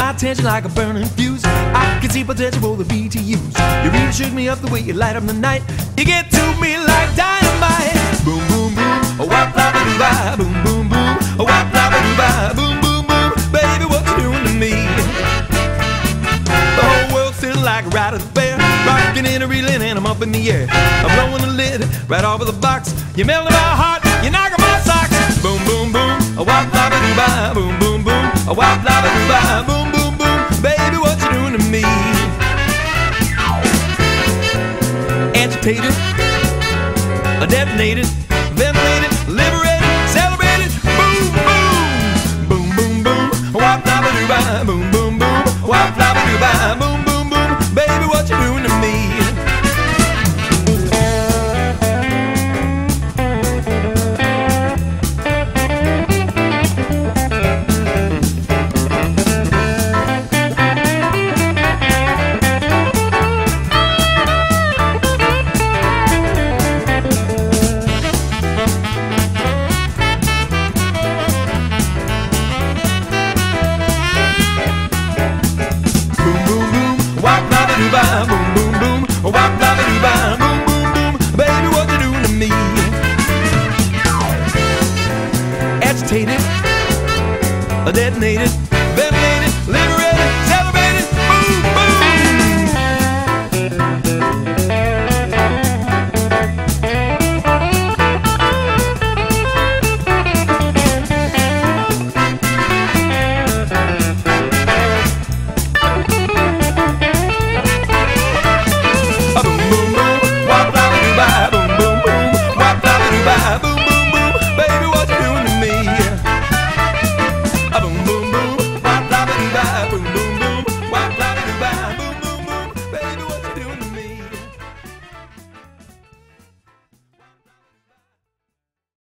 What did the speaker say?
my attention like a burning fuse. I can see potential for the BTUs. You really shook me up the way you light up the night. You get to me like dynamite. Boom, boom, boom. Oh, wop, flop, doo, bye. Boom, boom, boom. Oh, wop, flop, doo, bye. Boom, boom, boom. Baby, what you doing to me? The whole world's feeling like a ride at the fair. Rocking in a reeling and I'm up in the air. I'm blowing the lid right off of the box. You're melting my heart. You're knocking my socks. Boom, boom, boom. Oh, wop, flop, doo, bye. Boom, boom, boom. Oh, wop, flop, doo, bye. Boom, to me? Agitated, detonated, ventilated, liberated, celebrated. Boom, boom, boom, boom, boom. Wop, flop, doo, bye. Boom, boom, boom. Wop, flop, doo, bye. Boom, boom, boom. Baby, what you doing agitated, detonated, ventilated.